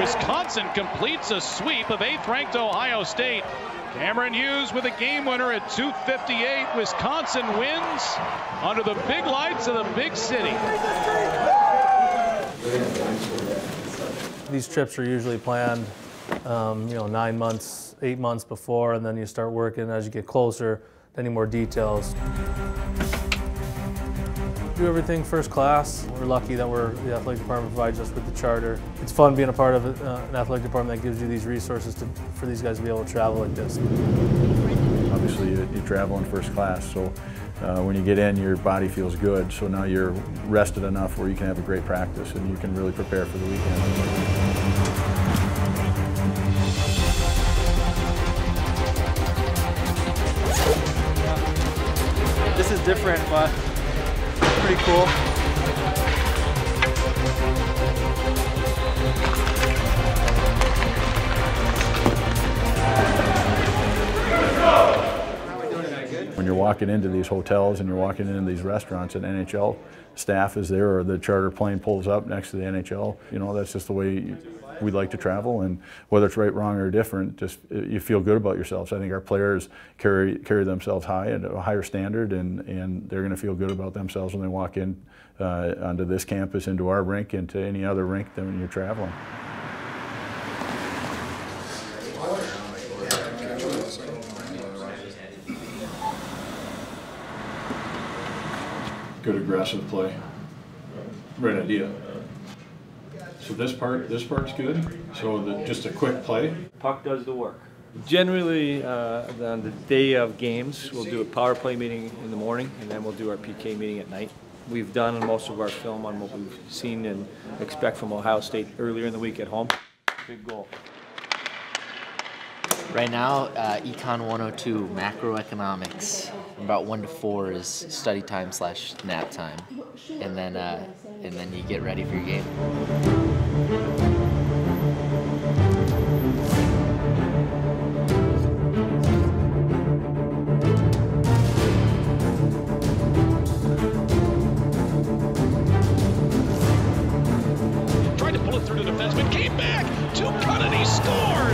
Wisconsin completes a sweep of eighth-ranked Ohio State. Cameron Hughes with a game winner at 258. Wisconsin wins under the big lights of the big city. These trips are usually planned, um, you know, nine months, eight months before, and then you start working as you get closer, to any more details. Do everything first class. We're lucky that we're, the athletic department provides us with the charter. It's fun being a part of uh, an athletic department that gives you these resources to, for these guys to be able to travel like this. Obviously, you, you travel in first class, so uh, when you get in, your body feels good. So now you're rested enough where you can have a great practice and you can really prepare for the weekend. This is different, but pretty cool. You're walking into these hotels and you're walking into these restaurants and NHL staff is there or the charter plane pulls up next to the NHL, you know, that's just the way we like to travel and whether it's right, wrong or different, just you feel good about yourselves. I think our players carry carry themselves high at a higher standard and, and they're going to feel good about themselves when they walk in uh, onto this campus, into our rink, into any other rink than when you're traveling. Good aggressive play. Right idea. So this part, this part's good. So the, just a quick play. Puck does the work. Generally, uh, on the day of games, we'll do a power play meeting in the morning, and then we'll do our PK meeting at night. We've done most of our film on what we've seen and expect from Ohio State earlier in the week at home. Big goal. Right now, uh, Econ 102, macroeconomics. About one to four is study time slash nap time, and then uh, and then you get ready for your game. Tried to pull it through the defenseman, came back to cut it, he scores!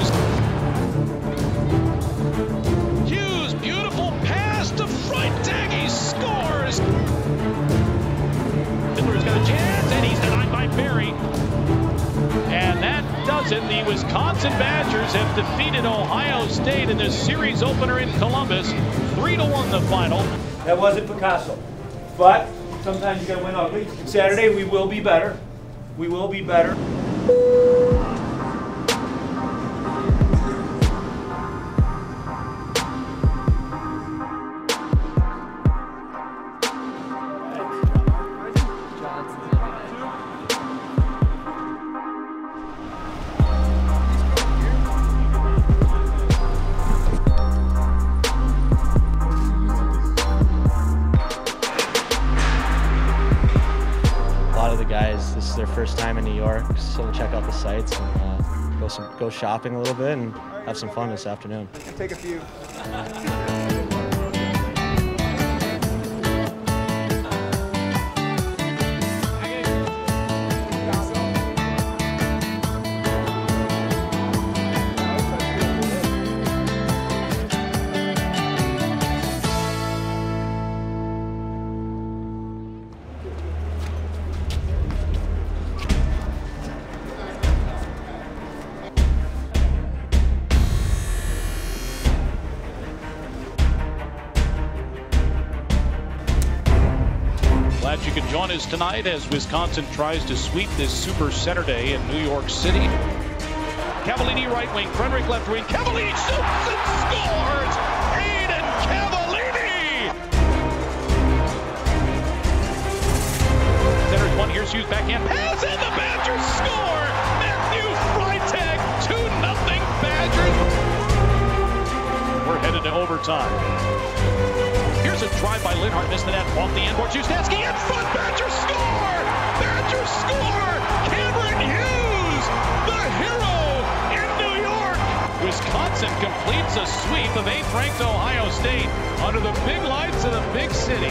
The Wisconsin Badgers have defeated Ohio State in the series opener in Columbus. 3 to 1 the final. That wasn't Picasso, but sometimes you gotta win ugly. Saturday, we will be better. We will be better. Guys, this is their first time in New York, so we'll check out the sights and uh, go some go shopping a little bit and have some fun this afternoon. Take a few. Could join us tonight as Wisconsin tries to sweep this Super Saturday in New York City. Cavallini right wing, Frederic left wing, Cavallini shoots and scores! Aidan Cavallini! Centers one, here's Hughes backhand pass, and the Badgers score! Matthew Freytag, 2-0 Badgers! We're headed to overtime. Here's a drive by Linhart, missed the net, off the end board, Justinski in front, Badgers score! Badgers score! Cameron Hughes, the hero in New York! Wisconsin completes a sweep of 8th-ranked Ohio State under the big lights of the big city.